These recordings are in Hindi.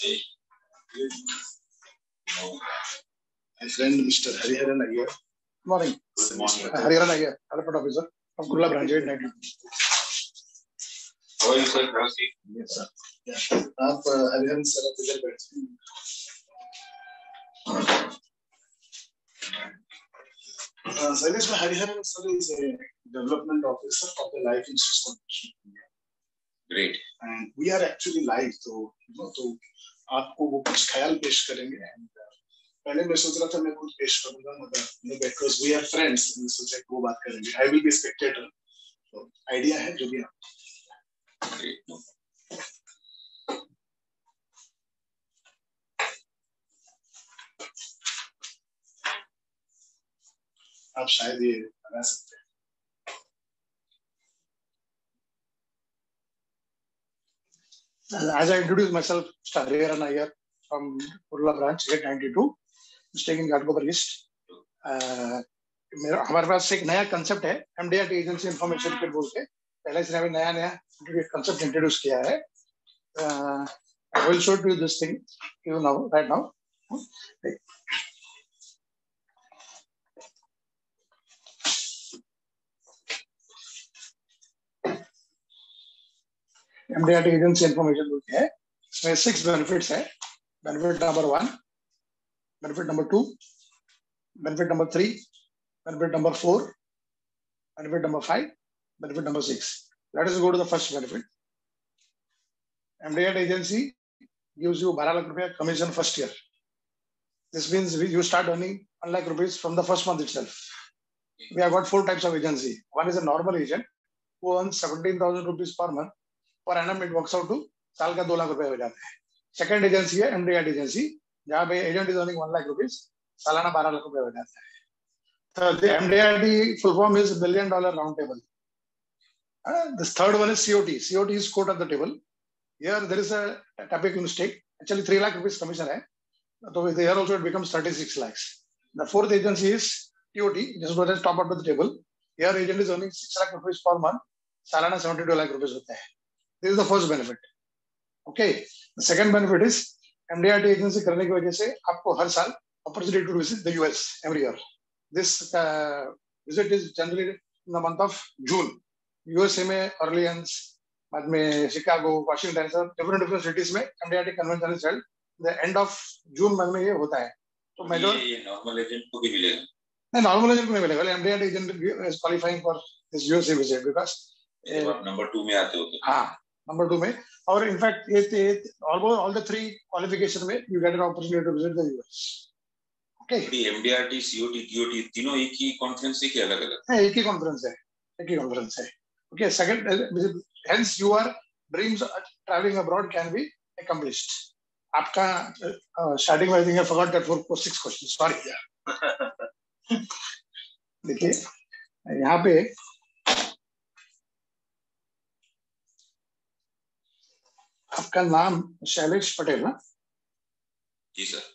My friend Mr. Hariharan Iyer. Good morning. Good morning. Uh, Hariharan Iyer, Harapad officer from Kurla branch, How are you, sir? Yes, sir. आप हरिहरन सर आप इधर बैठे शैलेश भाई Hariharan sir is a development officer of the life insurance corporation great and we are actually live तो तो आपको वो कुछ ख्याल पेश करेंगे एंड uh, पहले मैं सोच रहा था मैं खुद पेश करूंगा मगर no because we are friends मैंने सोचा कि वो बात करेंगे आई विल बी स्पेक्टेटर तो आइडिया है जो भी आप आप शायद ये लगा सकते हैं as I introduce myself, Mr. Harir and I Iyer from Kurla branch, 892, mistaken Ghatkopar East. Uh, हमारे पास एक नया कंसेप्ट है एमडीआर एजेंसी इन्फॉर्मेशन के बोल के पहले से हमें नया नया कंसेप्ट इंट्रोड्यूस किया है I will show to this thing you now right now MDR agency information बोल के है इसमें सिक्स बेनिफिट्स है benefit number one benefit number two benefit number three benefit number four, benefit number five, benefit number six. Let us go to the first benefit. MDAT agency gives you 12 lakh rupees commission first year. This means we- you start earning 1 lakh rupees from the first month itself. We have got four types of agency. One is a normal agent who earns 17,000 rupees per month. और एनएमेंट वर्क आउट टू साल का दो लाख रुपए हो जाते हैं सेकेंड एजेंसी है एम एजेंसी जहाँ पे agent is earning one lakh rupees सालाना बारह लाख रुपए हो जाते है तो six lakh rupees per month सालाना सेवेंटी टू लाख रुपीज होते हैं this is the first benefit okay the second benefit is MDRT agency करने की वजह से आपको हर साल opportunity to visit the US every year. This uh, visit is generally in the month of June. USA में Orleans, बाद में Chicago Washington sir different different cities में MDRT convention is held the end of June month में ये होता है तो मेजर नॉर्मल एजेंट को भी मिलेगा नहीं नॉर्मल एजेंट को नहीं मिलेगा MDRT agent is qualifying for this USA visit because number two में आते होते तो। हैं हाँ नंबर टू में और in fact all the three qualification में you get an opportunity to visit the US okay MDRT COT DOT तीनों एक ही कॉन्फ्रेंस ही के अलग अलग है एक ही कॉन्फ्रेंस है एक ही कॉन्फ्रेंस है okay second hence you are dreams travelling abroad can be accomplished आपका starting wise I forgot that for six question sorry देखिए यहाँ पे आपका नाम शैलेश पटेल ना जी sir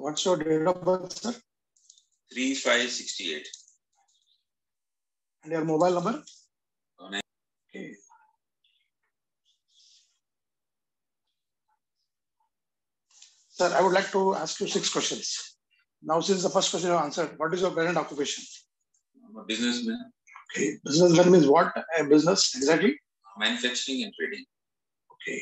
what's your date of birth sir three five sixty eight and mobile number sir I would like to ask you six questions now since the first question you answer what is your current occupation businessman okay businessman means what a business exactly manufacturing and trading. Okay.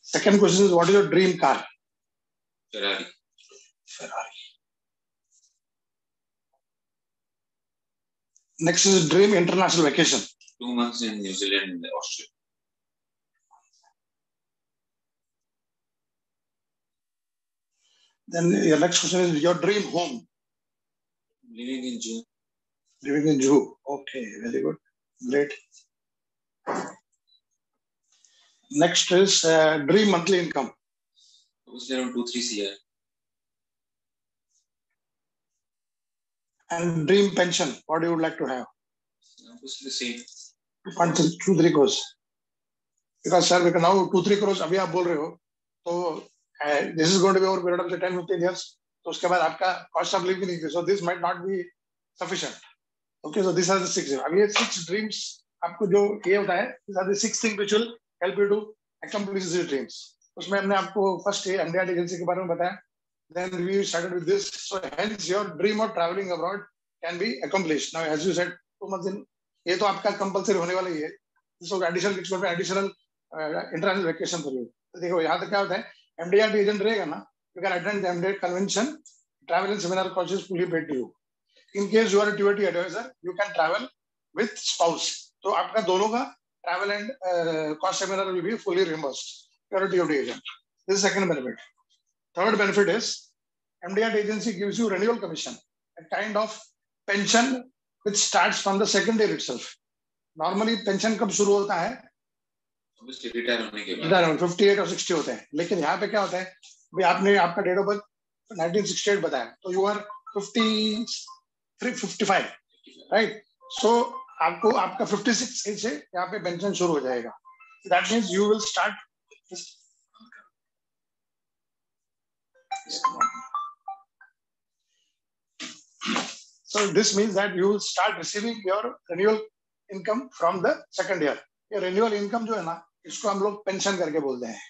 Second question is what is your dream car? Ferrari. Ferrari. Next is dream international vacation. Two months in New Zealand and Australia. Then your next question is your dream home. living in Jew. Living in Jew. Okay, very good. Great. Next is uh, dream monthly income. It was around 2 3 CR. And dream pension, what do you would like to have? Almost the same. two three crores. Because, sir, because now two three crores, abhi aap bol rahe ho, so uh, this is going to be over period of the ten fifteen years. तो उसके बाद आपका cost of living increase so this might not be sufficient okay so this are the six अब ये सिक्स ड्रीम्स आपको जो ये होता है this are the six thing which will help you to accomplish your dreams उसमें हमने आपको फर्स्ट इंडिया एजेंसी के बारे में बताया then we started with this so hence your dream of travelling abroad can be accomplished now as you said two months in ये तो आपका कंपलसरी होने वाला ही है so additional kids additional international vacation for you देखो यहाँ तक क्या होता है एमडीआरटी एजेंट रहेगा ना you can attend the MDAT convention. Travel and seminar cost is fully paid to you. In case you are a TOT advisor, you can travel with spouse. So आपका दोनों का travel and uh, cost seminar will be fully reimbursed. You are a TOT agent. This is second benefit. Third benefit is MDAT agency gives you renewal commission, a kind of pension which starts from the second year itself. Normally pension कब शुरू होता है? 58 और 60 होते हैं. लेकिन यहाँ पे क्या होता है? भी आपने आपका date of birth nineteen sixty eight बताया तो you are fifty three fifty five right so आपको आपका फिफ्टी सिक्स एज से यहाँ पे पेंशन शुरू हो जाएगा that means you will start So this means that you will start receiving your renewal income from the second year. Your renewal income जो है ना इसको हम लोग पेंशन करके बोलते हैं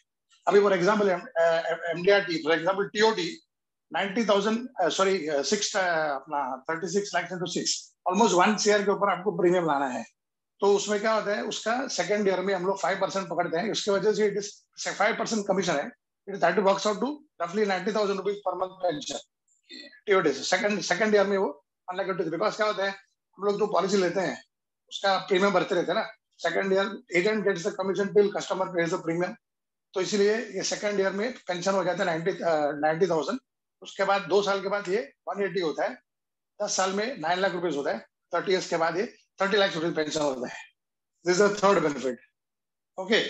अभी for example M D R T for example T ninety thousand sorry six अपना six lakh into six almost one share के ऊपर आपको प्रीमियम लाना है तो उसमें क्या होता है उसका सेकंड ईयर में हम लोग फाइव परसेंट पकड़ते हैं उसकी वजह से it is five percent commission है it is that works out to रफली ninety thousand rupees per month pension TOT second second year में वो वन लाख ट्वेंटी बिकॉज क्या होता है हम लोग जो पॉलिसी लेते हैं उसका प्रीमियम भरते रहते हैं ना second year agent gets the commission bill customer pays the premium तो इसलिए ये सेकंड ईयर में पेंशन हो जाता है नाइन्टी नाइन्टी थाउजेंड उसके बाद दो साल के बाद ये वन एट्टी होता है दस साल में नाइन लाख रुपीज होता है थर्टी ईयर्स के बाद ये थर्टी लाख रुपीज पेंशन होता है this is the third benefit okay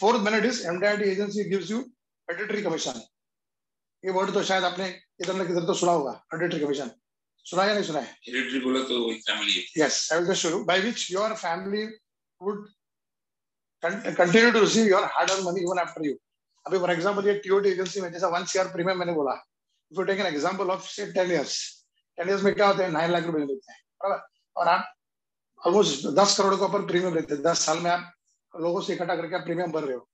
fourth benefit is MDIT agency gives you hereditary commission ये वर्ड तो शायद आपने इधर ना किधर तो सुना होगा एडिटरी कमीशन सुना या नहीं सुना है हेरिटरी बोला तो family yes I will just show you by which your family would continue to receive your hard earn money even after you अभी फॉर एग्जाम्पल ये टीओ टी एजेंसी में जैसा वन सीआर प्रीमियम मैंने बोला if you take an example of से टेन ईयर्स टेन ईयर्स में क्या होते हैं नाइन लाख रुपए लेते हैं बराबर और आप ऑलमोस्ट दस करोड़ के ऊपर प्रीमियम लेते हैं दस साल में आप लोगों से इकट्ठा करके प्रीमियम भर रहे हो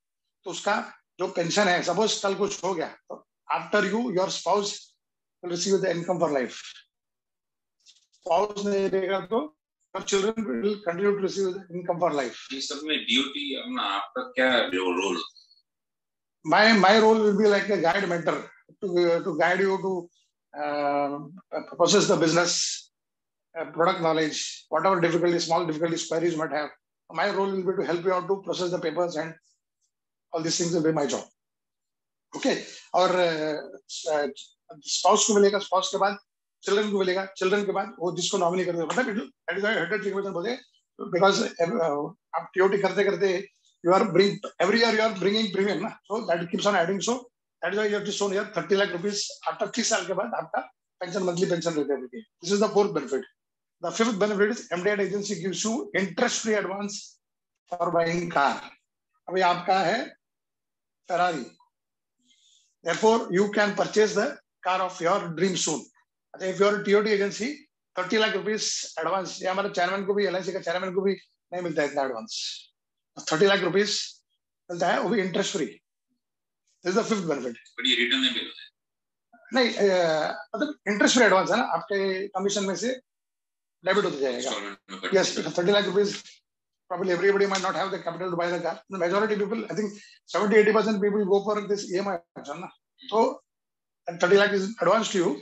तो उसका जो पेंशन है सपोज कल कुछ हो गया तो after you your spouse receive the income for life spouse नहीं देगा तो our children will continue to receive income for life. इस सब में duty अपना आपका your role? My my role will be like a guide mentor to to guide you to uh, process the business, uh, product knowledge, whatever difficulty, small difficulties, queries might have. My role will be to help you out to process the papers and all these things will be my job. Okay, और uh, spouse को मिलेगा spouse के बाद चिल्ड्रन को मिलेगा चिल्ड्रन के बाद वो जिसको नॉमिनी करते मतलब बिकॉज uh, आप टीओटी करते करते you are bring every year you are bringing premium ना so that keeps on adding so that is you have to shown here 30 lakh rupees after 3 साल के बाद आपका पेंशन मंथली पेंशन रहते हैं this is the fourth benefit the fifth benefit is MDAD agency gives you interest free advance for buying car अभी आपका है Ferrari therefore you can purchase the car of your dream soon अच्छा if your TOT agency thirty lakh rupees advance या हमारे चेयरमैन को भी एल का चेयरमैन को भी नहीं मिलता है इतना एडवांस थर्टी लाख रुपीज मिलता है वो भी interest free this the fifth benefit return में मिल नहीं मतलब इंटरेस्ट फ्री एडवांस है ना आपके कमीशन में से डेबिट होता जाएगा yes thirty lakh rupees probably everybody might not have the capital to buy the car. The majority people, I think 70-80% people go for this EMI option. So 30 lakh is advanced to you.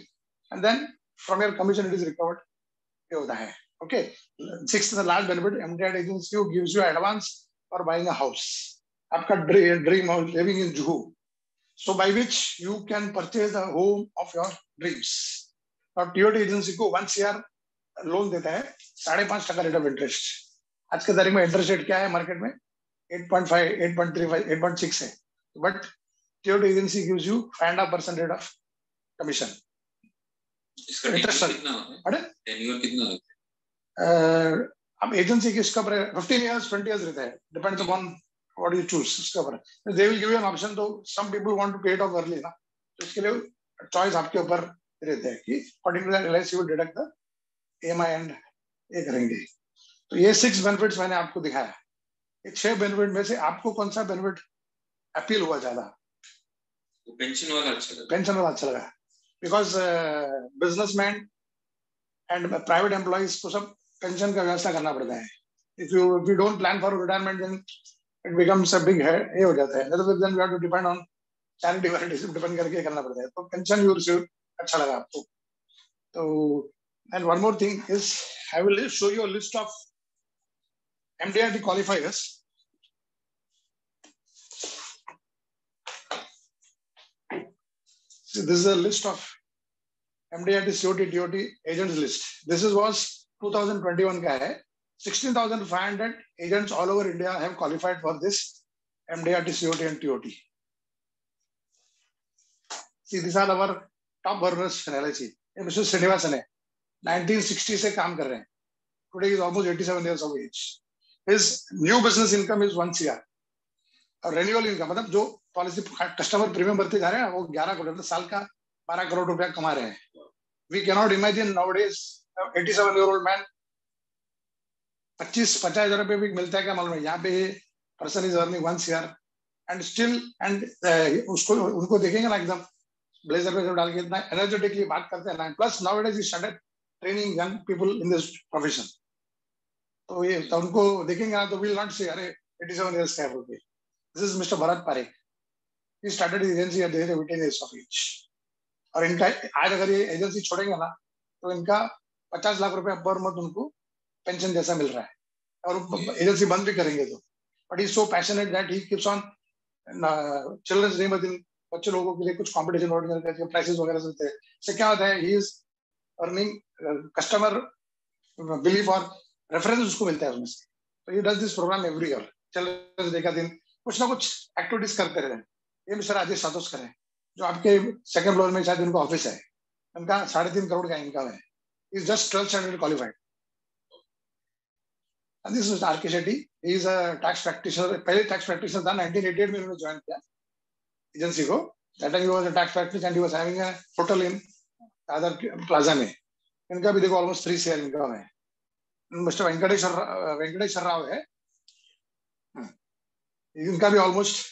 and then from your commission it is recovered. ye hota hai Okay. Sixth and the last benefit, MDI agency gives you advance for buying a house. Aapka dream of living in Juhu. So by which you can purchase the home of your dreams. और TOT agency ko once year loan देता है साढ़े पांच टका रेट ऑफ इंटरेस्ट आज के तारीख में इंटरेस्ट रेट क्या है मार्केट में 8.5, 8.35, 8.6 है but TOT agency gives you five and half percent choice uh, तो आपके ऊपर रहता है तो ये सिक्स बेनिफिट्स मैंने आपको दिखाया ये छह बेनिफिट में से आपको कौन सा बेनिफिट अपील हुआ ज्यादा पेंशन तो वाला अच्छा लगा पेंशन वाला अच्छा लगा because business man and private employees को सब पेंशन का व्यवस्था करना पड़ता है if you we don't plan for retirement then it becomes a big है ये हो जाता है otherwise then we have to depend on charity variety depend करके करना पड़ता है तो पेंशन यू रिसीव अच्छा लगा आपको तो and one more thing is I will show you a list of MDRT qualifiers See, this is a list of MDIT, COT, DOT agents list. This is was 2021 guy. 16,500 agents all over India have qualified for this MDRT, COT, and TOT. See, these are our top earners in LIC. Mr. Srinivasan 1960 से काम कर रहे Today he is almost 87 years of age. His new business income is 1 CR. और renewal income policy customer premium भरते जा रहे हैं वो ग्यारह करोड़ मतलब साल का बारह करोड़ रुपया कमा रहे हैं we not imagine nowadays eighty seven year old man पच्चीस पचास हजार रुपये भी मिलता है क्या मालूम है यहाँ पे person is earning one CR and still and उसको उनको देखेंगे ना एकदम ब्लेजर ब्लेजर डाल के इतना एनर्जेटिकली बात करते हैं plus nowadays is started training young people in this profession तो ये तो उनको देखेंगे ना तो विल नॉट से अरे एटी सेवन ईयर्स का this is mister Bharat Parekh he started his agency at the age of age और इनका आज अगर ये एजेंसी छोड़ेंगे ना तो इनका पचास लाख रुपया पर मंथ उनको पेंशन जैसा मिल रहा है और एजेंसी बंद भी करेंगे तो but is so passionate that he keeps on children's day में बच्चे लोगों के लिए कुछ कॉम्पिटिशन ऑर्गेनाइज करके प्राइसेस वगैरह चलते हैं इससे क्या होता है he is earning customer belief और रेफरेंस उसको मिलता है उसमें से तो ये does this program every year children's day का दिन कुछ ना कुछ एक्टिविटीज करते रहते हैं ये मिस्टर राजेश सातोस्कर है जो आपके सेकंड फ्लोर में शायद उनका ऑफिस है उनका साढ़े तीन करोड़ का इनकम है is just twelfth standard qualified And this is R.K. Shetty. He is tax practitioner practitioner. पहले tax practitioner था 1988 में उन्होंने ज्वाइन किया एजेंसी को tax practice and was a tax practitioner and he में इनका भी देखो ऑलमोस्ट थ्री सेल इनकम है मिस्टर वेंकटेश्वर वेंकटेश्वर राव है हम्म। इनका भी ऑलमोस्ट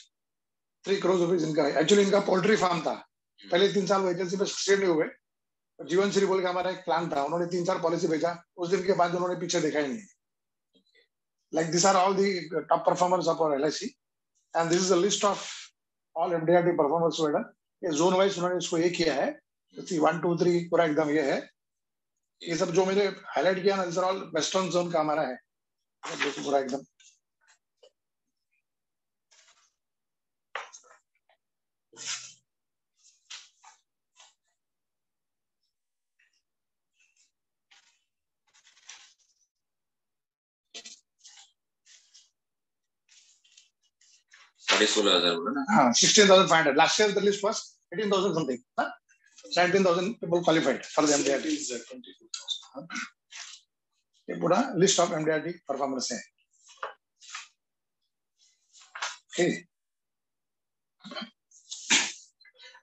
थ्री करोड़ रुपीज इनका एक्चुअली इनका पोल्ट्री फार्म था hmm. पहले तीन साल वैकेंसी में सक्सेड नहीं हुए जीवन श्री बोल के हमारा एक प्लान था उन्होंने तीन चार पॉलिसी भेजा उस दिन के बाद उन्होंने पीछे देखा ही नहीं like this are all the top performers of L I C and this is the list of all India के परफॉर्मर्स मैडम ये जोन वाइज उन्होंने इसको ये किया है वन टू थ्री पूरा एकदम ये है ये सब जो मैंने हाईलाइट किया ना this are all western zone का हमारा है पूरा एकदम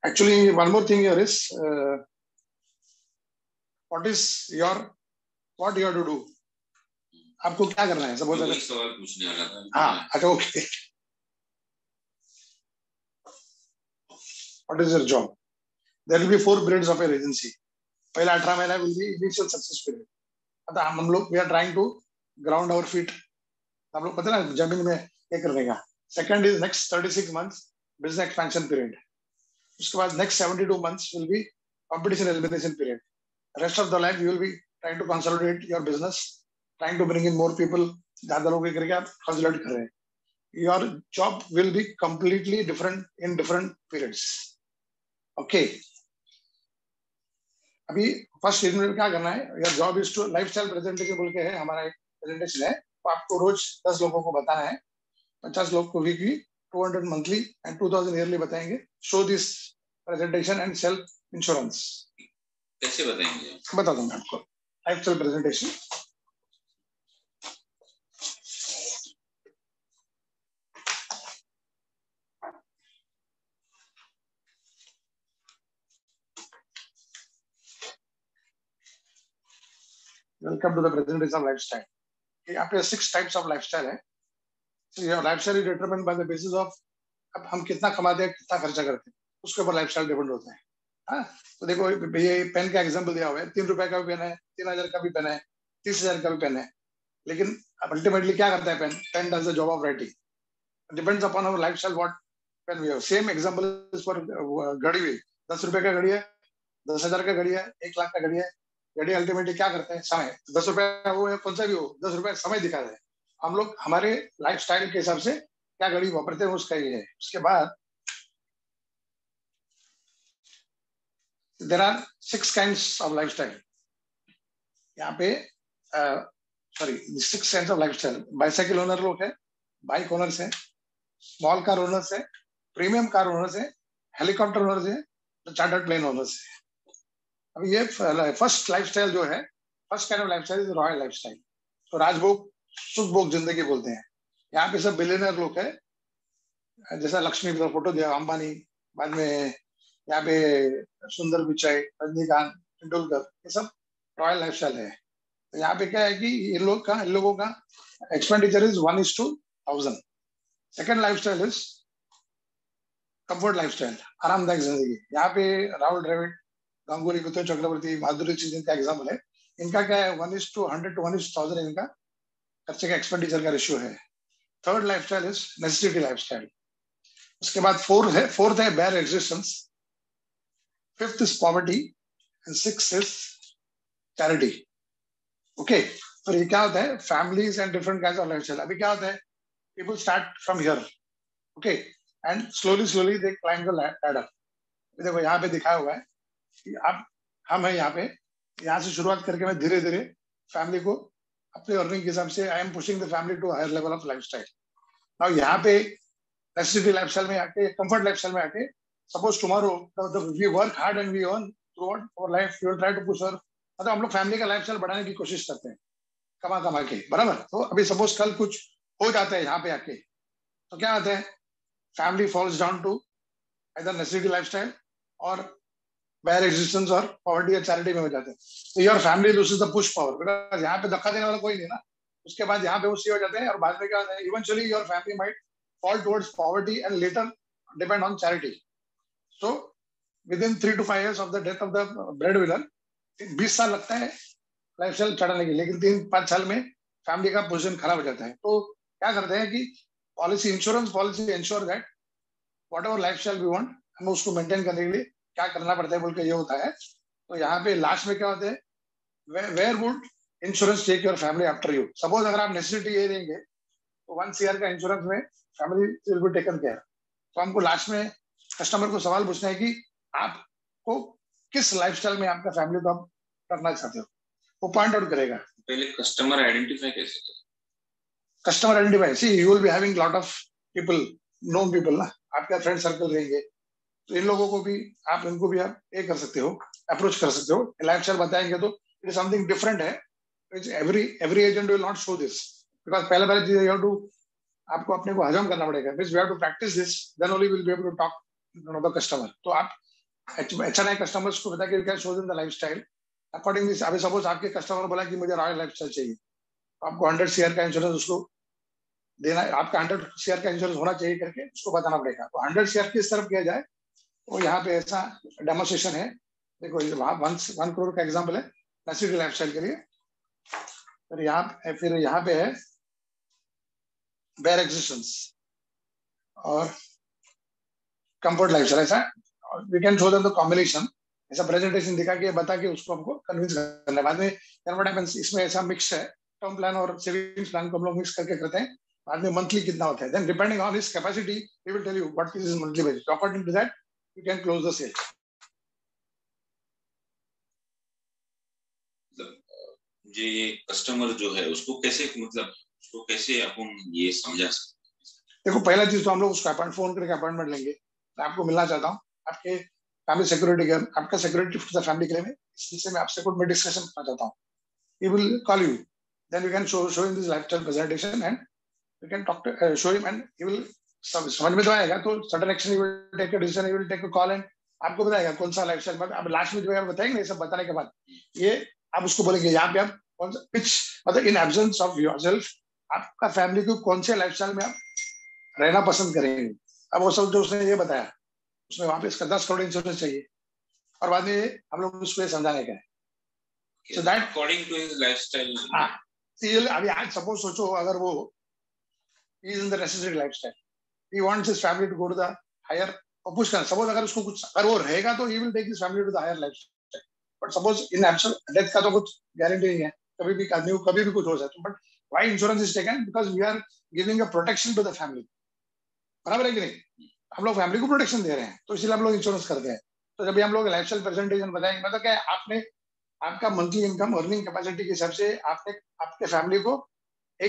actually one more thing here is uh, what is your what you have to do आपको क्या करना है सब अगर हाँ अच्छा okay what is your job? There will be four periods of your agency. पहला अठारह महीना will be initial success period अतः हम लोग we are trying to ground our feet हम लोग पता ना जमीन में ये करने का second is next thirty six months business expansion period उसके बाद next seventy two months will be competition elimination period rest of the life you will be trying to consolidate your business trying to bring in more people ज्यादा लोग करके आप कंसोलिडेट कर रहे हैं your job will be completely different in different periods okay अभी फर्स्ट रीडिंग में क्या करना है अगर job is to lifestyle presentation बोल के है हमारा एक प्रेजेंटेशन है तो आपको रोज दस लोगों को बताना है पचास लोग को weekly two hundred monthly and two thousand yearly बताएंगे show this presentation and self insurance कैसे बताएंगे बता दूंगा आपको lifestyle presentation welcome to the presentation of lifestyle. यहाँ पे सिक्स टाइप्स ऑफ लाइफस्टाइल है so your lifestyle is determined by the basis of अब हम कितना कमाते हैं कितना खर्चा करते हैं उसके ऊपर लाइफस्टाइल डिपेंड होता है हाँ तो देखो ये पेन का एग्जाम्पल दिया हुआ है तीन का भी पेन है तीन का भी पेन है तीस का भी पेन है लेकिन अल्टीमेटली क्या करता है pen pen does the job of writing depends upon our lifestyle pen we same example for घड़ी भी दस का घड़ी है दस हजार का घड़ी है एक लाख का घड़ी है यदि अल्टीमेटली क्या करते हैं समय दस रुपए वो कौन सा भी हो दस रुपए समय दिखा रहे हैं हम लोग हमारे लाइफ स्टाइल के हिसाब से क्या घड़ी वापरते हैं उसका ही है उसके बाद there are six kind of lifestyle यहाँ पे sorry six kind of lifestyle bicycle owner लोग है बाइक ओनर्स है स्मॉल कार ओनर्स है प्रीमियम कार ओनर्स है हेलीकॉप्टर ओनर्स है चार्टर्ड प्लेन ओनर्स है अब ये फर्स्ट लाइफस्टाइल जो है first kind of lifestyle is royal lifestyle तो राजभोग भोग जिंदगी बोलते हैं यहाँ पे सब बिलियनर लोग है जैसा लक्ष्मी का फोटो दिया अंबानी बाद में यहाँ पे सुंदर पिचाई रजनीकांत तेंडुलकर ये सब रॉयल लाइफ स्टाइल है तो यहाँ पे क्या है कि इन लोग का इन लोगों का expenditure is one is two thousand second lifestyle is comfort lifestyle आरामदायक जिंदगी यहाँ पे राहुल ड्रेविड गांगुली कुतुन चक्रवर्ती माधुरी चीज इनका एग्जाम्पल है इनका क्या है one is two hundred two one is thousand इनका खर्चे का एक्सपेंडिचर का रेशियो है third lifestyle is necessity lifestyle उसके बाद फोर्थ है फोर्थ है bare existence fifth is poverty and six is charity okay तो ये क्या होता है families and different kind of lifestyle अभी क्या होता है people start from here okay and slowly slowly they climb the ladder देखो यहाँ पे दिखाया हुआ है आप हम है यहाँ पे यहाँ से शुरुआत करके मैं धीरे धीरे फैमिली को अपने अर्निंग के हिसाब से I am pushing the family to higher level of lifestyle और यहाँ पे नेसेसिटी लाइफ स्टाइल में आके कम्फर्ट लाइफ स्टाइल में आके suppose tomorrow we work hard and we earn throughout our life you try to push मतलब हम लोग फैमिली का लाइफ स्टाइल बढ़ाने की कोशिश करते हैं कमा कमा के बराबर तो अभी सपोज कल कुछ हो जाता है यहाँ पे आके तो क्या आता है family falls down to either necessity lifestyle और where एग्जिस्टेंस और पॉवर्टी or चैरिटी में हो जाते हैं your family loses the push power because यहाँ पे धक्का देने वाला कोई नहीं ना उसके बाद यहाँ पे उससे हो जाते हैं और बाद में क्या होता है eventually your family might fall towards poverty and later depend on charity so within three to five years of the death of the breadwinner बीस साल लगता है लाइफ स्टाइल चढ़ाने के लेकिन तीन पाँच साल में फैमिली का पोजिशन खराब हो जाता है तो क्या करते हैं कि policy insurance policy insure that whatever lifestyle we want हमें उसको मेंटेन करने के लिए क्या करना पड़ता है बोल के ये होता है तो यहाँ पे लास्ट में क्या होते हैं where would insurance take your family after you suppose अगर आप नेसेसिटी ये देंगे तो वन सी का इंश्योरेंस में family will be taken care तो हमको लास्ट में कस्टमर को सवाल पूछना है कि आपको किस लाइफस्टाइल में आपका फैमिली को आप रखना चाहते हो वो पॉइंट आउट करेगा पहले कस्टमर आइडेंटिफाई कैसे customer identify see you will be having lot of people known people ना आपका फ्रेंड सर्कल रहेंगे तो इन लोगों को भी आप इनको भी आप ये कर सकते हो अप्रोच कर सकते हो लाइफ स्टाइल बताएंगे तो इट इज समथिंग डिफरेंट है every every agent will not show this because पहले पहले चीज यू टू आपको अपने को हजम करना पड़ेगा have to practice this then only will be able to talk the customer तो आप अच्छा नए कस्टमर्स को बता के in the life style this अभी सपोज आपके कस्टमर बोला कि मुझे रॉयल लाइफ स्टाइल चाहिए तो आपको हंड्रेड शेयर का इंश्योरेंस उसको देना आपका हंड्रेड शेयर का इंश्योरेंस होना चाहिए करके उसको बताना पड़ेगा तो हंड्रेड शेयर किस तरफ किया जाए वो तो यहाँ पे ऐसा डेमोस्ट्रेशन है देखो ये वन वन करोड़ का एग्जाम्पल है क्लासिकल लाइफ स्टाइल के लिए फिर यहाँ फिर यहाँ पे है बेर एग्जिस्टेंस और कंफर्ट लाइफ स्टाइल ऐसा we can show the combination ऐसा प्रेजेंटेशन दिखा के बता के उसको हमको कन्विंस करना है बाद में इसमें ऐसा मिक्स है टर्म प्लान और सेविंग्स प्लान को हम लोग मिक्स करके करते हैं बाद में मंथली कितना होता है then depending on his capacity we will tell you what is monthly basis according to that you can close the sale. मतलब, ये कस्टमर जो है उसको कैसे मतलब उसको कैसे अपन ये समझा सकते देखो पहला चीज तो हम लोग उसका अपॉइंट फोन करके अपॉइंटमेंट लेंगे मैं आपको मिलना चाहता हूँ आपके फैमिली सिक्योरिटी आपका सिक्योरिटी फॉर द फैमिली के लिए इससे मैं आपसे कुछ मैं डिस्कशन करना चाहता हूँ he will call you then we can show show in this lifestyle presentation presentation and can can talk uh, show him and he will समझ में तो आएगा तो sudden action you will take a decision you will take a call and आपको बताएगा कौन सा लाइफ स्टाइल अब लास्ट में जो है बताएंगे ना ये सब बताने के बाद ये आप उसको बोलेंगे यहाँ पे आप कौन सा पिच मतलब इन एबसेंस ऑफ योर आपका फैमिली को कौन से लाइफ में आप रहना पसंद करेंगे अब वो सब जो उसने ये बताया उसमें वहां पे इसका दस करोड़ इंश्योरेंस चाहिए और बाद में हम लोग उसको समझाने का है so that according to his lifestyle हां अभी आज सपोज सोचो अगर वो is in the necessary lifestyle suppose अगर उसको कुछ अगर वो रहेगा तो he will take his family to the higher life but suppose in absence death का तो कुछ गारंटी नहीं है कभी भी कभी भी कुछ हो सकता है but why insurance is taken because we are giving a protection to the family बराबर है कि नहीं हम लोग फैमिली को प्रोटेक्शन दे रहे हैं तो इसलिए हम लोग इंश्योरेंस करते हैं तो जब हम लोग लाइफ स्टाइल प्रेजेंटेशन बताएंगे मतलब क्या आपने आपका मंथली इनकम अर्निंग कैपेसिटी के हिसाब से आपने आपके फैमिली को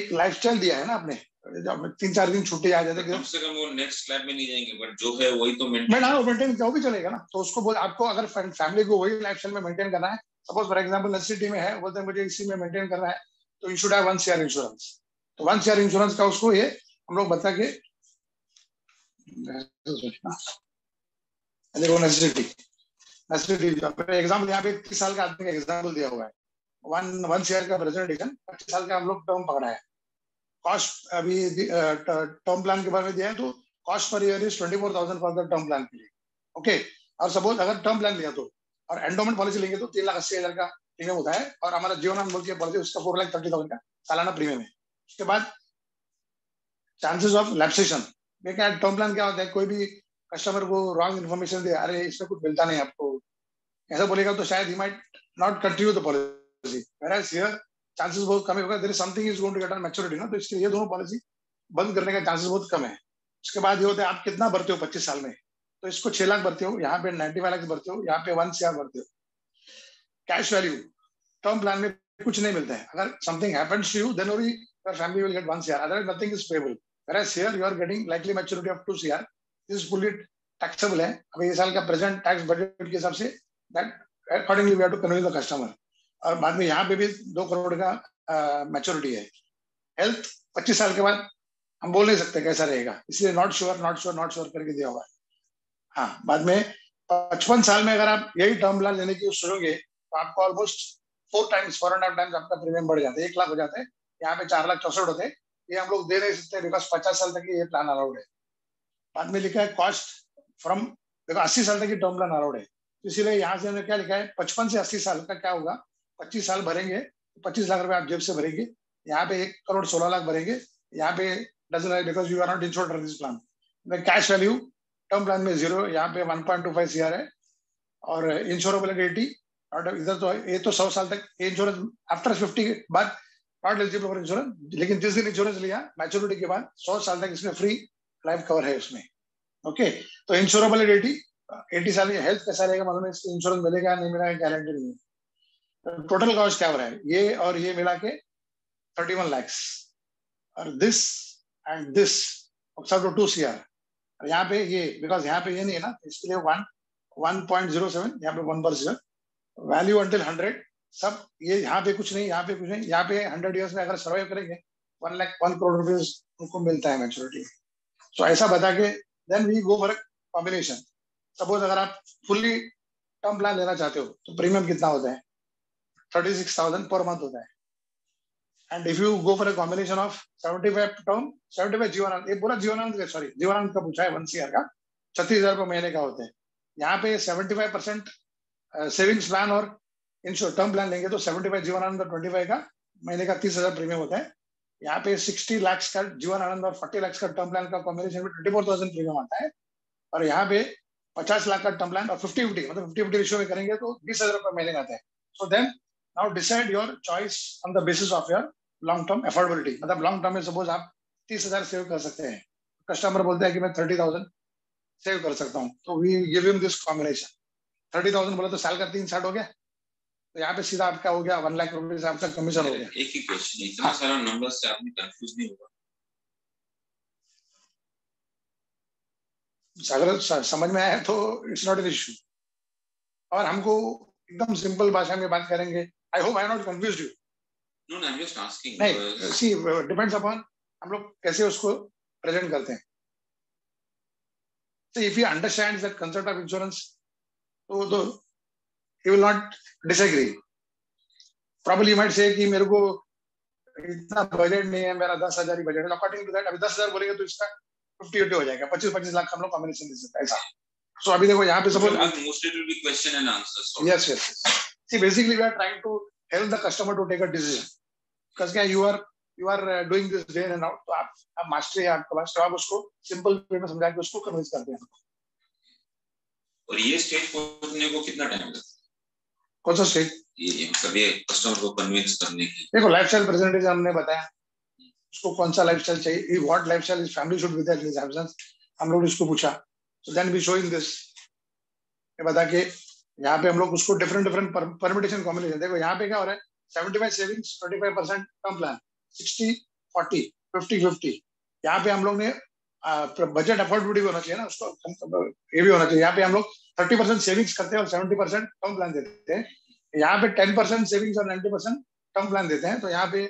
एक लाइफ दिया है ना आपने तीन चार दिन छुट्टी आ जाते कम से कम वो नेक्स्ट स्लैब में नहीं जाएंगे बट जो है वही तो मेंटेन हाँ मेंटेन वो भी चलेगा ना तो उसको बोल आपको अगर फैमिली को वही लाइफ में मेंटेन करना है सपोज फॉर एग्जाम्पल सिटी में है बोलते हैं मुझे इसी में मेंटेन करना है तो you should have one share insurance तो वन शेयर इंश्योरेंस का उसको ये हम लोग बता के देखो नेसेसिटी नेसेसिटी एग्जाम्पल यहाँ पे इक्कीस साल का आदमी का एग्जाम्पल दिया हुआ है वन वन शेयर का प्रेजेंटेशन पच्चीस साल का हम लोग टर्म पकड़ा है कॉस्ट अभी टर्म प्लान के बारे में दिया है तो cost per year is twenty four thousand for the term plan के लिए ओके और सपोज अगर टर्म प्लान लिया तो और एंडोमेंट पॉलिसी लेंगे तो तीन लाख अस्सी हजार का प्रीमियम होता है और हमारा जीवनानंद की पॉलिसी उसका फोर लाख थर्टी थाउजेंड का सालाना प्रीमियम है उसके बाद चांसेस ऑफ लैप्सेशन देखिए टर्म प्लान क्या होता है कोई भी कस्टमर को रॉन्ग इन्फॉर्मेशन दे अरे इसमें कुछ मिलता नहीं आपको ऐसा बोलेगा तो शायद he might not continue the policy chances बहुत कम है there something is going to get on maturity ना तो इसके ये दोनों पॉलिसी बंद करने का चांसेस बहुत कम है उसके बाद ये होता है आप कितना भरते हो पच्चीस साल में तो इसको छह लाख भरते हो यहाँ पे नाइनटी फाइव लाख भरते हो यहाँ पे वन सी भरते हो कैश वैल्यू टर्म प्लान में कुछ नहीं मिलता है अगर something happens to you then only your family will get one CR. Otherwise, nothing is payable. Whereas here you are getting likely maturity of two CR. This is fully taxable है. अभी इस साल का प्रेजेंट टैक्स बजट के हिसाब से that accordingly we have to convince the customer और बाद में यहाँ पे भी दो करोड़ का मेच्योरिटी है हेल्थ पच्चीस साल के बाद हम बोल नहीं सकते कैसा रहेगा इसलिए not sure not sure not sure करके दिया हुआ है हाँ बाद में पचपन साल में अगर आप यही टर्म प्लान लेने की सोचोगे तो आपको almost four times four and half times आपका प्रीमियम बढ़ जाता है एक लाख हो जाते हैं यहाँ पे चार लाख चौसठ होते ये हम लोग दे नहीं सकते बिकॉज पचास साल तक ये प्लान अलाउड है बाद में लिखा है कॉस्ट फ्रॉम देखो अस्सी साल तक ये टर्म प्लान अलाउड है तो इसीलिए यहाँ से हमने क्या लिखा है पचपन से अस्सी साल का क्या होगा पच्चीस साल भरेंगे तो पच्चीस लाख रुपए आप जेब से भरेंगे यहाँ पे एक करोड़ सोलह लाख भरेंगे यहाँ पे doesn't because you are not insured this plan cash value term plan में जीरो यहाँ पे one point two five C R है और इंश्योरेबिलिटी इधर तो ये तो सौ साल तक इंश्योरेंस आफ्टर फिफ्टी के बाद नॉट एलिजिबल फॉर इंश्योरेंस लेकिन जिस दिन इंश्योरेंस लिया मैच्योरिटी के बाद सौ साल तक इसमें फ्री लाइफ कवर है उसमें ओके तो इंश्योरेबल एटी साल हेल्थ कैसा रहेगा मतलब इंश्योरेंस मिलेगा नहीं मिलेगा गारंटी नहीं है टोटल कॉस्ट क्या हो रहा है ये और ये मिला के थर्टी वन लैक्स और दिस एंड दिस सब टू सी आर और यहाँ पे ये बिकॉज यहाँ पे ये नहीं है ना इसके लिए one one point zero seven यहाँ पे वन पर जीरो वैल्यू अंटिल हंड्रेड सब ये यहाँ पे कुछ नहीं यहाँ पे कुछ नहीं यहाँ पे हंड्रेड ईयर्स में अगर सर्वाइव करेंगे वन लाख वन करोड़ रुपये उनको मिलता है मेच्योरिटी सो ऐसा बता के then we go for combination suppose अगर आप फुल्ली टर्म प्लान लेना चाहते हो तो प्रीमियम कितना होता है thirty six thousand per month होता है and if you go for a combination of seventy five term seventy five Jeevan ये पूरा जीवनानंद सॉरी जीवनानंद का पूछा है वन सीआर का छत्तीस हजार रुपये महीने का होते हैं यहाँ पे seventy five percent savings plan और इंश्योर टर्म प्लान लेंगे तो seventy five Jeevan Anand twenty five का महीने का तीस हजार प्रीमियम होता है यहाँ पे सिक्सटी लैक्स का जीवन आनंद और फोर्टी लैक्स का टर्म प्लान का कॉम्बिनेशन में ट्वेंटी फोर थाउजेंड प्रीमियम आता है और यहाँ पे पचास लाख का टर्म प्लान और फिफ्टी फिफ्टी मतलब फिफ्टी फिफ्टी रेशियो में करेंगे तो बीस हजार रुपये महीने का आता है so then now decide your choice on the basis of your long term affordability मतलब लॉन्ग टर्म में सपोज आप तीस हजार सेव कर सकते हैं कस्टमर बोलता है कि मैं थर्टी थाउजेंड सेव कर सकता हूँ तो we give him this combination thirty thousand बोला तो साल का तीन साठ हो गया तो यहाँ पे सीधा आपका हो गया वन लाख रुपीज आपका कमीशन हो गया एक ही क्वेश्चन इतना सारा नंबर से आदमी कंफ्यूज नहीं होगा अच्छा, अगर समझ में आया तो इट्स नॉट एन इश्यू और हमको एकदम सिंपल भाषा में बात करेंगे I hope I not confuse you know I am just asking नहीं सी डिपेंड्स अपॉन हम लोग कैसे उसको प्रेजेंट करते हैं so if you understand that concept of insurance तो तो he will not disagree Probably might say कि मेरे को इतना बजट नहीं है मेरा दस हजार ही बजट है अकॉर्डिंग टू दैट अभी दस हजार बोलेंगे तो इसका फिफ्टी फिफ्टी हो जाएगा पच्चीस पच्चीस लाख हम लोग कॉम्बिनेशन दे सकते हैं ऐसा सो so, अभी देखो यहाँ पे suppose mostly will be question and answer yes yes See, basically, we are trying to help the customer to take a decision. Because क्या you are you are uh, doing this day and out. तो आप आप मास्टर है आपका मास्टर आप उसको सिंपल वे में समझा के उसको कन्विंस करते हैं और ये स्टेज पहुंचने को कितना टाइम लगता कौन सा स्टेज ये मतलब ये कस्टमर को कन्विंस करने की देखो लाइफस्टाइल प्रेजेंटेशन हमने बताया उसको कौन सा लाइफस्टाइल चाहिए what lifestyle is family should be there in हम लोग इसको पूछा so then we show in this ये बता के यहाँ पे हम लोग उसको डिफरेंट डिफरेंट परमिटेशन कॉम्बिनेशन देखो यहाँ पे क्या हो रहा है seventy five savings twenty percent कम plan sixty forty fifty fifty यहाँ पे हम लोग ने बजट अफोर्डेबिलिटी भी होना चाहिए ना उसको ये भी होना चाहिए यहाँ पे हम लोग थर्टी परसेंट सेविंग्स करते हैं और सेवेंटी परसेंट टर्म प्लान देते हैं यहाँ पे टेन परसेंट सेविंग्स और नाइन्टी परसेंट टर्म प्लान देते हैं तो यहाँ पे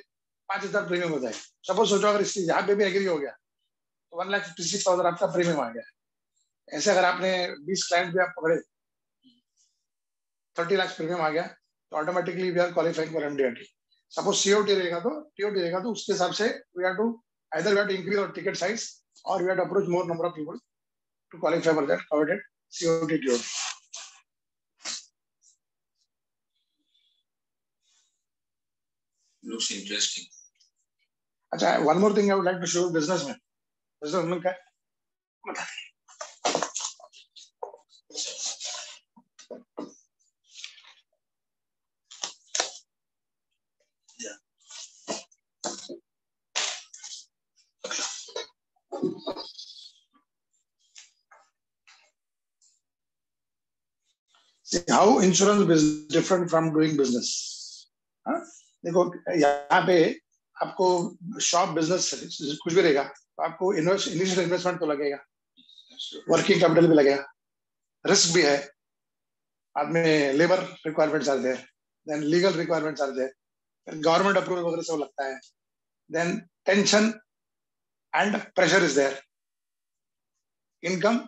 पांच हजार प्रीमियम होता है सपोज सोचो अगर इसकी यहाँ पे भी एग्री हो गया तो one lakh fifty six thousand आपका प्रीमियम आ गया ऐसे अगर आपने बीस क्लाइंट भी आप पकड़े थर्टी लाख प्रीमियम आ गया तो automatically we are qualifying for MDRT suppose COT रहेगा तो टीओटी रहेगा तो उसके हिसाब से we have to either we have to increase our ticket size or we have to approach more number of people to qualify for that coveted COT TOT. Looks interesting. अच्छा one more thing I would like to show business में बिजनेस में क्या बता how insurance different from doing business देखो यहाँ पे आपको शॉप बिजनेस कुछ भी रहेगा तो आपको इनिशियल इन्वेस्टमेंट तो लगेगा वर्किंग कैपिटल भी लगेगा रिस्क भी है आदमी लेबर रिक्वायरमेंट्स आते हैं देन लीगल रिक्वायरमेंट्स आते हैं फिर गवर्नमेंट अप्रूवल वगैरह सब लगता है then tension and pressure is there income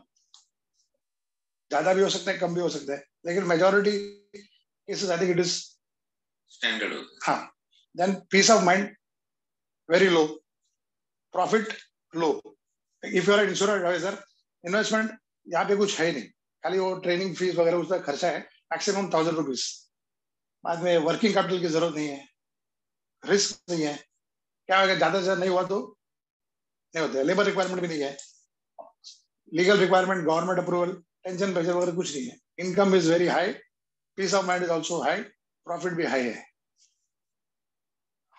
ज्यादा भी हो सकता है कम भी हो सकता है लेकिन majority cases I think it is standard हाँ then peace of mind very low profit low if you are an insurance यहाँ पे कुछ है नहीं खाली वो ट्रेनिंग फीस वगैरह उसका खर्चा है मैक्सिमम थाउजेंड रुपीज बाद में वर्किंग कैपिटल की जरूरत नहीं है रिस्क नहीं है क्या होगा ज्यादा से ज्यादा नहीं हुआ तो नहीं होता लेबर रिक्वायरमेंट भी नहीं है legal requirement government approval tension pressure वगैरह कुछ नहीं है income is very high peace of mind is also high profit भी हाई है.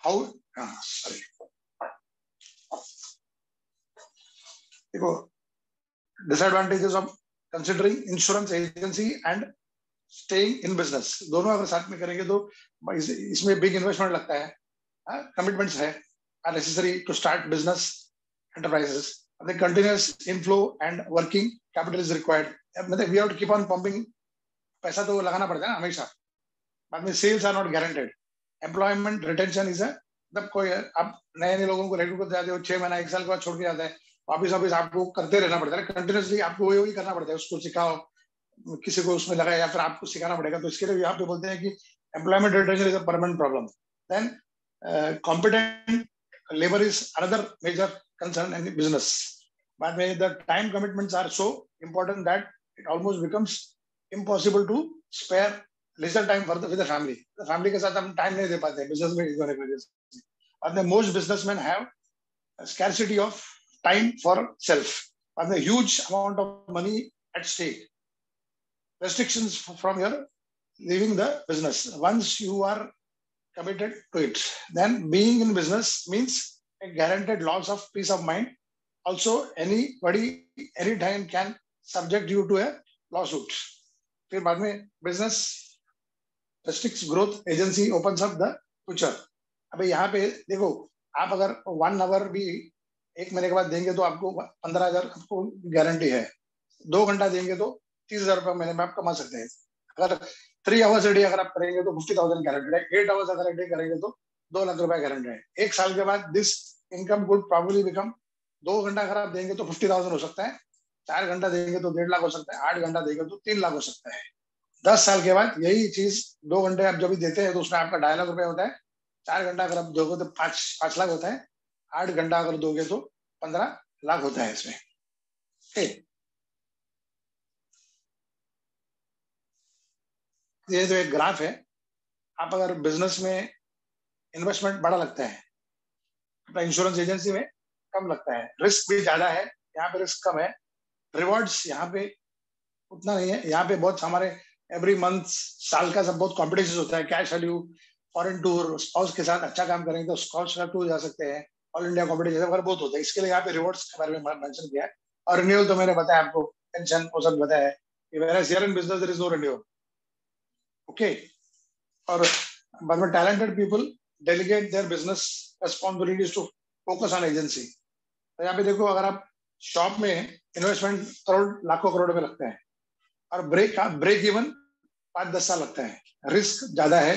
हाउ देखो disadvantages of considering insurance agency and staying in business दोनों अगर साथ में करेंगे तो इसमें बिग इन्वेस्टमेंट लगता है कमिटमेंट्स हाँ, है are necessary to start business enterprises the continuous inflow and working capital is required. मतलब we have to keep on pumping. पैसा तो लगाना पड़ता है ना हमेशा बाद में sales are not guaranteed employment retention is a मतलब कोई आप नए नए लोगों को रेक्रूट करते जाते हो छह महीना एक साल के बाद छोड़ के जाता है वापिस तो वापिस आपको करते रहना पड़ता है कंटिन्यूसली आपको वही वही करना पड़ता है उसको सिखाओ किसी को उसमें लगाया या फिर आपको सिखाना पड़ेगा तो इसके लिए यहाँ पे बोलते हैं कि employment retention is a permanent problem then competent labour is another major concern in business But when the time commitments are so important that it almost becomes impossible to spare leisure time for the with the family. The family के साथ हम time नहीं दे पाते हैं business में इस वजह से. And the most businessmen have a scarcity of time for self. And the huge amount of money at stake. Restrictions from your leaving the business. Once you are committed to it. Then being in business means a guaranteed loss of peace of mind. also anybody any time can subject you to a lawsuit फिर बाद में business जस्टिक्स growth agency opens up the future अबे यहाँ पे देखो आप अगर one hour भी एक महीने के बाद देंगे तो आपको पंद्रह हजार आपको गारंटी है दो घंटा देंगे तो तीस हजार रुपये महीने में आप कमा सकते हैं अगर थ्री आवर्स डे अगर आप करेंगे तो फिफ्टी थाउजेंड गारंटेड है एट आवर्स अगर डे करेंगे तो दो लाख रुपए गारंटेड है एक साल के बाद this income good probably become दो घंटा अगर आप देंगे तो फिफ्टी थाउजेंड हो सकता है चार घंटा देंगे तो डेढ़ लाख हो सकता है आठ घंटा देंगे तो तीन लाख हो सकता है दस साल के बाद यही चीज दो घंटे आप जब भी देते हैं तो उसमें आपका ढाई लाख रुपया होता है चार घंटा अगर आप दोगे तो पांच पांच लाख होता है आठ घंटा अगर दोगे तो पंद्रह लाख होता है इसमें ये जो एक ग्राफ है आप अगर बिजनेस में इन्वेस्टमेंट बड़ा लगता है इंश्योरेंस एजेंसी में कम लगता है रिस्क भी ज्यादा है यहाँ पे रिस्क कम है रिवॉर्ड्स यहाँ पे उतना नहीं है यहाँ पे बहुत हमारे एवरी मंथ साल का सब बहुत कॉम्पिटिशन होता है cash value foreign tour spouse के साथ अच्छा काम करेंगे तो स्कॉच का टूर जा सकते हैं ऑल इंडिया कॉम्पिटिशन वगैरह बहुत होता है इसके लिए यहाँ पे रिवॉर्ड्स के बारे में मैंशन किया है और रिन्यूअल तो मैंने बताया आपको पेंशन वो सब बताया है ओके और talented people delegate their business responsibilities to focus on agency यहाँ पे देखो अगर आप शॉप में इन्वेस्टमेंट करोड़ लाखों करोड़ में लगता है और ब्रेक का ब्रेक इवन पांच दस साल लगता है रिस्क ज्यादा है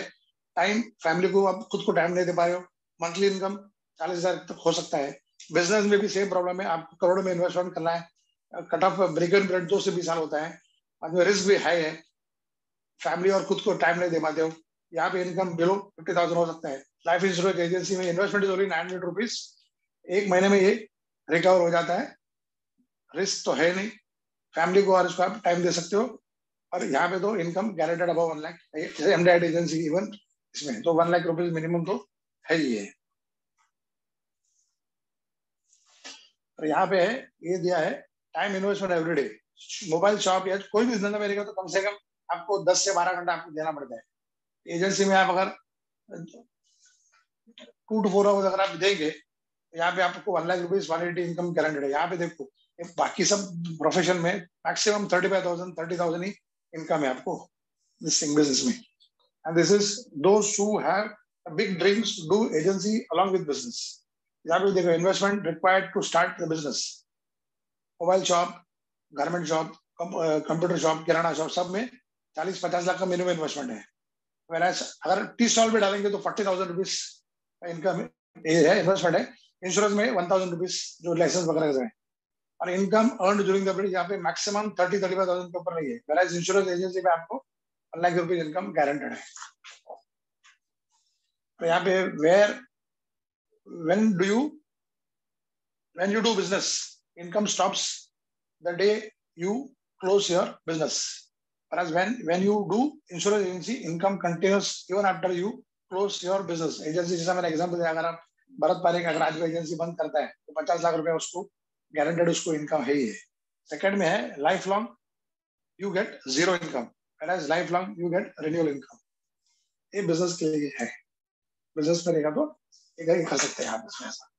टाइम फैमिली को आप खुद को टाइम नहीं दे पा रहे हो मंथली इनकम चालीस हजार तक हो सकता है बिजनेस में भी सेम प्रॉब्लम है आपको करोड़ में इन्वेस्टमेंट करना है cut off break in period दो से बीस साल होता है बाद में रिस्क भी हाई है फैमिली और खुद को टाइम नहीं दे पाते हो यहाँ पे इनकम बिलो फिफ्टी थाउजेंड हो सकता है लाइफ इंश्योरेंस एजेंसी में investment is only nine hundred rupees एक महीने में ये रिकवर हो जाता है रिस्क तो है नहीं फैमिली को और इसको आप टाइम दे सकते हो और यहाँ पे तो income guaranteed above one lakh जैसे डी एजेंसी इवन इसमें तो वन लाख रुपीज मिनिमम तो है ही है और यहाँ पे है ये दिया है time investment everyday mobile shop या कोई भी धंधा में तो कम से कम आपको दस से बारह घंटा आपको देना पड़ता है एजेंसी में आप अगर टू टू फोर आवर्स अगर आप देंगे यहाँ पे आपको one lakh rupees one eighty income guaranteed है यहाँ पे देखो बाकी सब प्रोफेशन में maximum thirty five thousand thirty thousand ही इनकम है आपको this thing में and this is those who have big dreams to do agency along with यहाँ पे देखो investment required to start the business mobile shop garment shop computer shop kirana shop सब में चालीस पचास लाख का मिनिमम इन्वेस्टमेंट है अगर टी स्टॉल भी डालेंगे तो फोर्टी थाउजेंड रुपीज इनकम है इन्वेस्टमेंट है इंश्योरेंस में वन थाउजेंड रुपीज जो लाइसेंस वगैरह है और income earn during the bridge यहाँ पे maximum thirty thirty five thousand के ऊपर नहीं है वेराइज इंश्योरेंस एजेंसी में आपको one lakh rupees income guaranteed है तो यहाँ पे where when do you when you do business income stops the day you close your business when when you do insurance agency income continues even after you close your business agency जैसा मैंने एग्जाम्पल दिया अगर आप भरत पारे का अगर आज वो एजेंसी बंद करता है तो पचास लाख रुपए उसको गारंटेड उसको इनकम है ही है सेकेंड में है life long you get zero income life long you get renewal income ये बिजनेस के लिए है बिजनेस करेगा तो एक ही कर सकते हैं आप इसमें ऐसा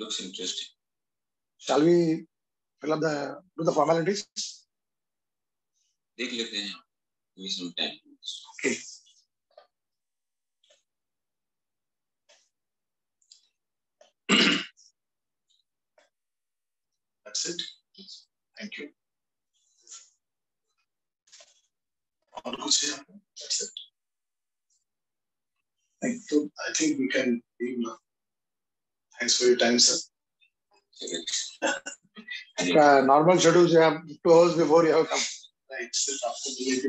looks interesting shall we fill up the do the formalities देख लेते हैं Give me some time. Okay. That's it. Thank you. और कुछ है That's it. Thank you. I think we can leave now. Thanks for your time, sir. आपका नॉर्मल शेड्यूल जो है आप two hours before you have come Right. Thanks. Thank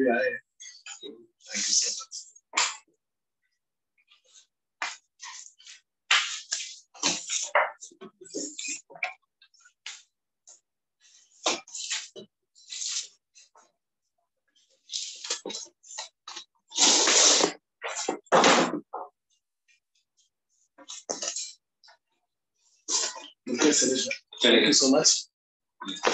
you so much. Okay, so much.